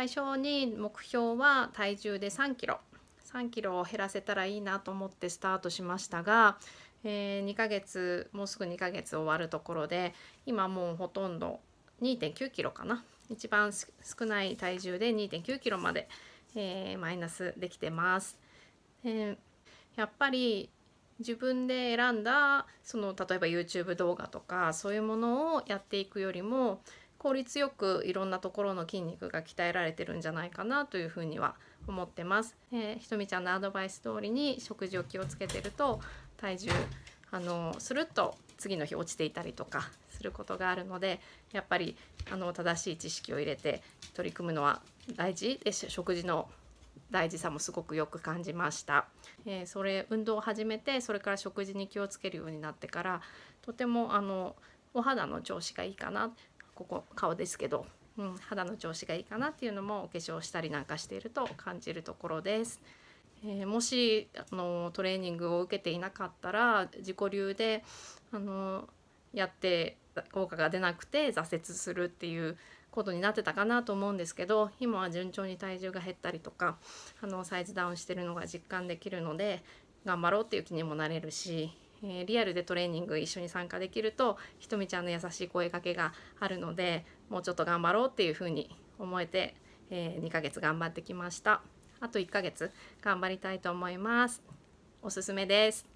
最初に目標は体重で3キロ3キロを減らせたらいいなと思ってスタートしましたが、えー、2ヶ月もうすぐ2ヶ月終わるところで今もうほとんど2.9キロかな一番少ない体重で2.9キロまで、えー、マイナスできてます。えー、やっぱり自分で選んだその例えば YouTube 動画とかそういうものをやっていくよりも効率よくいろんなところの筋肉が鍛えられてるんじゃないかなというふうには思ってます。えー、ひとみちゃんのアドバイス通りに食事を気をつけてると体重あのするっと次の日落ちていたりとかすることがあるのでやっぱりあの正しい知識を入れて取り組むのは大事。で食事の大事さもすごくよく感じました、えー、それ運動を始めてそれから食事に気をつけるようになってからとてもあのお肌の調子がいいかな。ここ顔ですけど、うん、肌の調子がいいかなっていうのもお化粧したりなんかしていると感じるところです。えー、もしあのトレーニングを受けていなかったら自己流であのやって効果が出なくて挫折するっていうことになってたかなと思うんですけど今は順調に体重が減ったりとかあのサイズダウンしてるのが実感できるので頑張ろうっていう気にもなれるし、えー、リアルでトレーニング一緒に参加できるとひとみちゃんの優しい声かけがあるのでもうちょっと頑張ろうっていうふうに思えて、えー、2ヶ月頑張ってきました。あと1ヶ月頑張りたいと思います。おすすめです。